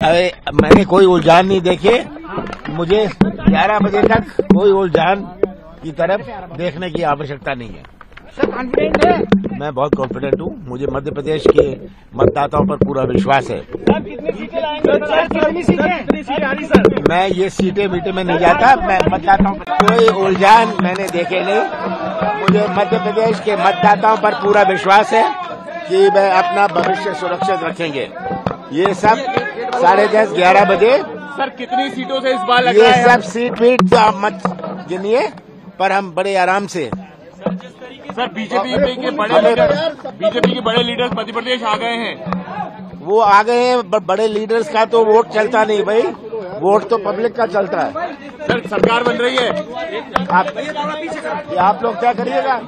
अरे मैंने कोई उलझान नहीं देखे। मुझे 11 बजे तक कोई उलझान की तरफ़ देखने की आवश्यकता नहीं है। सर कॉन्फिडेंट है? मैं बहुत कॉन्फिडेंट हूँ। मुझे मध्य प्रदेश के मतदाताओं पर पूरा विश्वास है। मैं ये सीटें मीटे में नहीं जाता। मैं मतदाताओं पर कोई उलझान मैंने देखे नहीं। मुझे मध्य प्रदेश के मतदाताओं पर पूरा विश्वास है कि वह अपना भविष्य सुरक्षित रखेंगे। ये सब साढ़े दस ग्यारह बजे। सर कितनी सीटों से इस बार लग ये रहा है सब सीट वीट तो आप मत गिनिए पर हम बड़े आराम से। सर बीजेपी के बड़े लीडर बीजेपी के बड़े लीडर्स मध्य प्रदेश आ गए हैं। वो आ गए हैं बड़े लीडर्स का तो वोट चलता नहीं भाई। वोट तो पब्लिक का चलता है। सर सरकार बन रही है। आप, आप लोग क्या करिएगा?